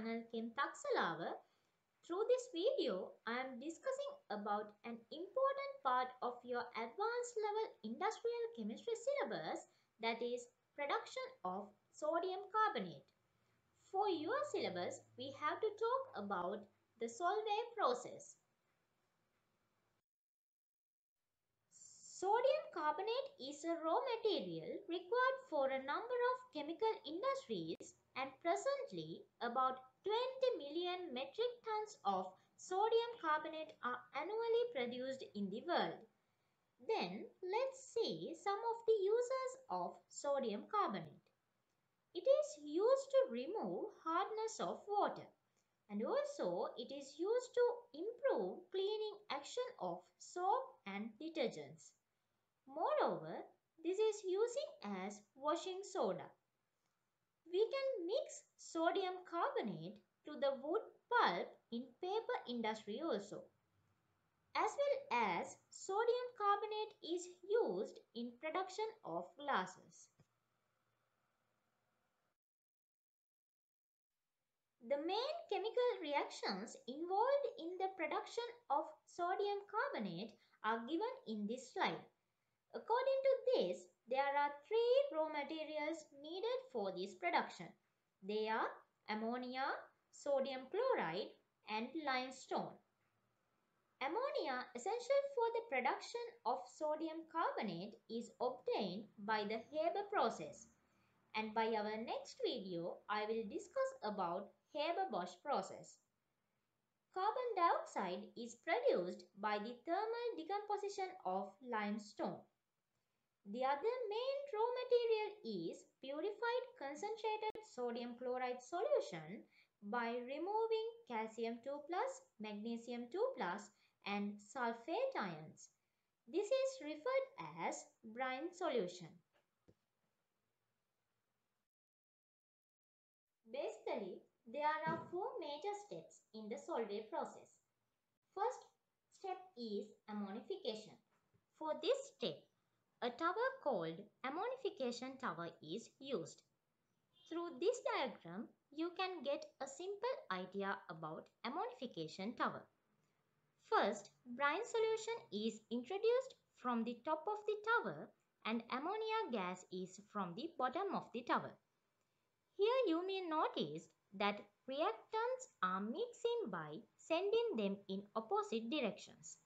channel Kim Taksalawa. Through this video, I am discussing about an important part of your advanced level industrial chemistry syllabus that is production of sodium carbonate. For your syllabus, we have to talk about the Solvay process. Sodium carbonate is a raw material required for a number of chemical industries and presently about 20 million metric tons of sodium carbonate are annually produced in the world. Then let's see some of the uses of sodium carbonate. It is used to remove hardness of water and also it is used to improve cleaning action of soap and detergents. Moreover, this is using as washing soda. We can mix sodium carbonate to the wood pulp in paper industry also. As well as sodium carbonate is used in production of glasses. The main chemical reactions involved in the production of sodium carbonate are given in this slide. According to this, there are three raw materials needed for this production. They are ammonia, sodium chloride and limestone. Ammonia essential for the production of sodium carbonate is obtained by the Haber process. And by our next video, I will discuss about Haber-Bosch process. Carbon dioxide is produced by the thermal decomposition of limestone. The other main raw material is purified concentrated sodium chloride solution by removing calcium 2 plus, magnesium 2 plus and sulfate ions. This is referred as brine solution. Basically, there are four major steps in the Solvay process. First step is ammonification. For this step, a tower called ammonification tower is used. Through this diagram, you can get a simple idea about ammonification tower. First, brine solution is introduced from the top of the tower and ammonia gas is from the bottom of the tower. Here you may notice that reactants are mixing by sending them in opposite directions.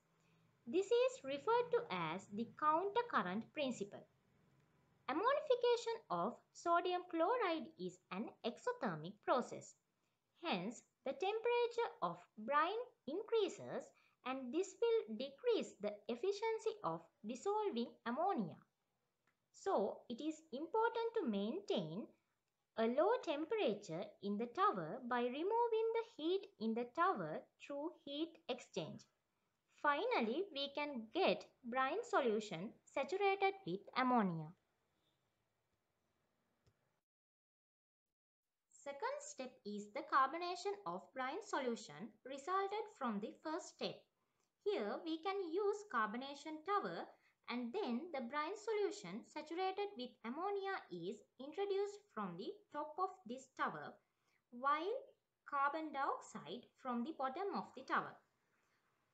This is referred to as the counter current principle. Ammonification of sodium chloride is an exothermic process. Hence, the temperature of brine increases and this will decrease the efficiency of dissolving ammonia. So, it is important to maintain a low temperature in the tower by removing the heat in the tower through heat exchange. Finally, we can get brine solution saturated with ammonia. Second step is the carbonation of brine solution resulted from the first step. Here we can use carbonation tower and then the brine solution saturated with ammonia is introduced from the top of this tower while carbon dioxide from the bottom of the tower.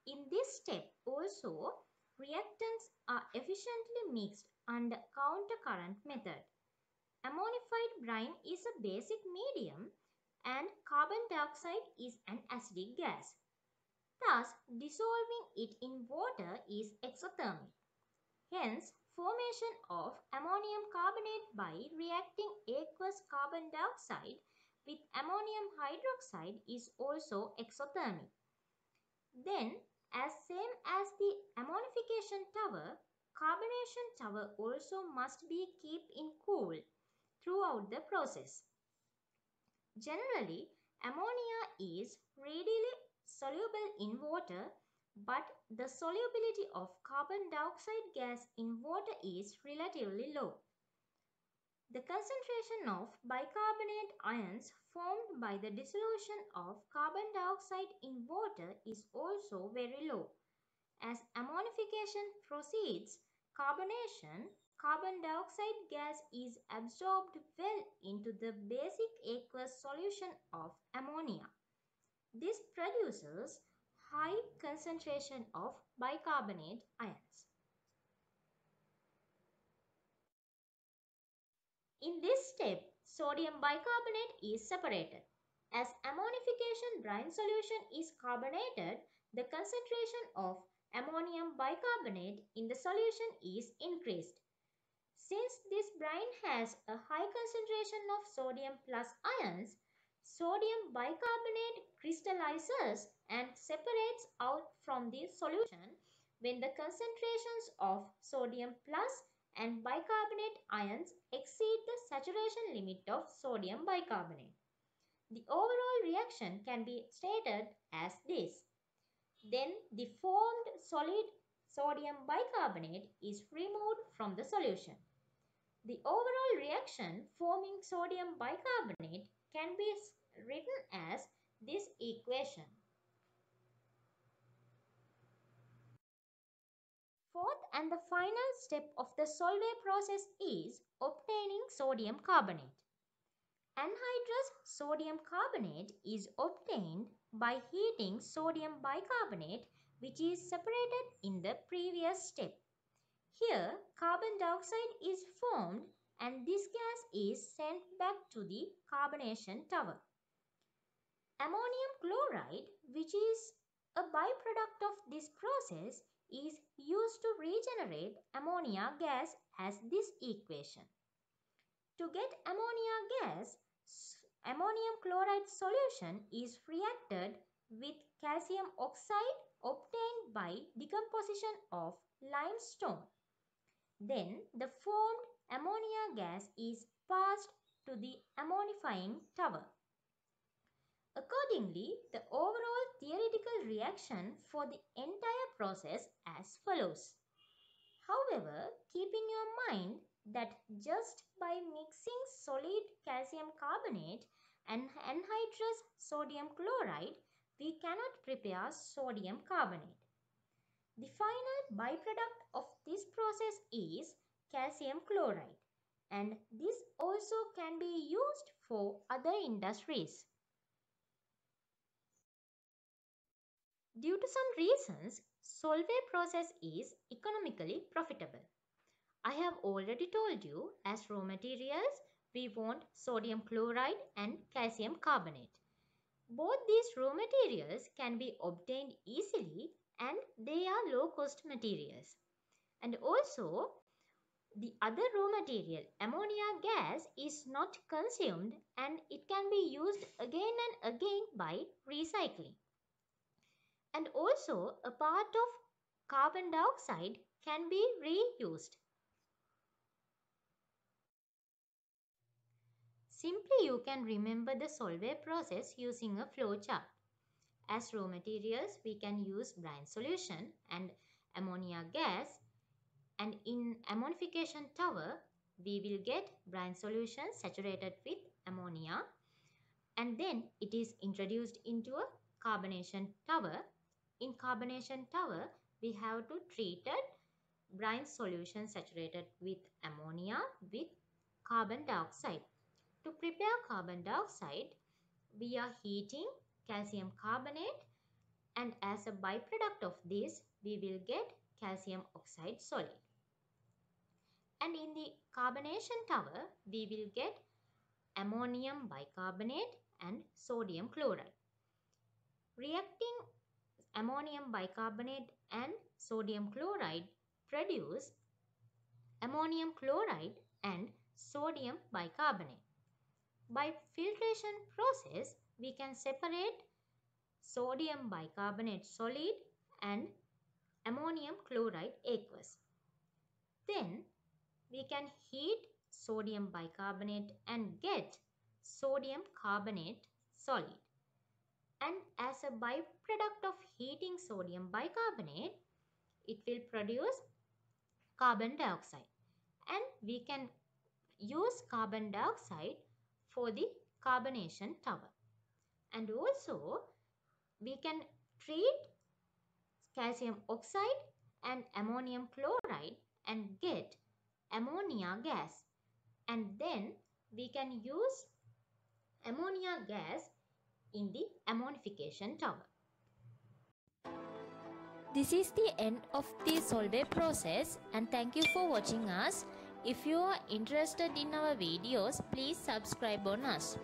In this step also, reactants are efficiently mixed under counter-current method. Ammonified brine is a basic medium and carbon dioxide is an acidic gas. Thus, dissolving it in water is exothermic. Hence, formation of ammonium carbonate by reacting aqueous carbon dioxide with ammonium hydroxide is also exothermic. Then, as same as the ammonification tower, carbonation tower also must be kept in cool throughout the process. Generally, ammonia is readily soluble in water but the solubility of carbon dioxide gas in water is relatively low. The concentration of bicarbonate ions formed by the dissolution of carbon dioxide in water is also very low. As ammonification proceeds, carbonation, carbon dioxide gas is absorbed well into the basic aqueous solution of ammonia. This produces high concentration of bicarbonate ions. In this step, sodium bicarbonate is separated. As ammonification brine solution is carbonated, the concentration of ammonium bicarbonate in the solution is increased. Since this brine has a high concentration of sodium plus ions, sodium bicarbonate crystallizes and separates out from the solution when the concentrations of sodium plus and bicarbonate ions exceed the saturation limit of sodium bicarbonate. The overall reaction can be stated as this. Then the formed solid sodium bicarbonate is removed from the solution. The overall reaction forming sodium bicarbonate can be written as this equation. Fourth and the final step of the Solvay process is obtaining sodium carbonate. Anhydrous sodium carbonate is obtained by heating sodium bicarbonate which is separated in the previous step. Here carbon dioxide is formed and this gas is sent back to the carbonation tower. Ammonium chloride which is a byproduct of this process is used to regenerate ammonia gas as this equation. To get ammonia gas, ammonium chloride solution is reacted with calcium oxide obtained by decomposition of limestone. Then the formed ammonia gas is passed to the ammonifying tower. Accordingly, the overall theoretical reaction for the entire process as follows. However, keep in your mind that just by mixing solid calcium carbonate and anhydrous sodium chloride, we cannot prepare sodium carbonate. The final byproduct of this process is calcium chloride and this also can be used for other industries. Due to some reasons, Solvay process is economically profitable. I have already told you as raw materials we want sodium chloride and calcium carbonate. Both these raw materials can be obtained easily and they are low cost materials. And also the other raw material ammonia gas is not consumed and it can be used again and again by recycling. And also a part of carbon dioxide can be reused. Simply you can remember the Solvay process using a flow chart. As raw materials we can use brine solution and ammonia gas and in ammonification tower we will get brine solution saturated with ammonia and then it is introduced into a carbonation tower. In carbonation tower we have to treat a brine solution saturated with ammonia with carbon dioxide. To prepare carbon dioxide, we are heating calcium carbonate and as a byproduct of this, we will get calcium oxide solid. And in the carbonation tower, we will get ammonium bicarbonate and sodium chloride. Reacting ammonium bicarbonate and sodium chloride produce ammonium chloride and sodium bicarbonate. By filtration process, we can separate sodium bicarbonate solid and ammonium chloride aqueous. Then we can heat sodium bicarbonate and get sodium carbonate solid. And as a byproduct of heating sodium bicarbonate, it will produce carbon dioxide. And we can use carbon dioxide for the carbonation tower. And also we can treat calcium oxide and ammonium chloride and get ammonia gas and then we can use ammonia gas in the ammonification tower. This is the end of the Solvay process and thank you for watching us. If you are interested in our videos, please subscribe on us.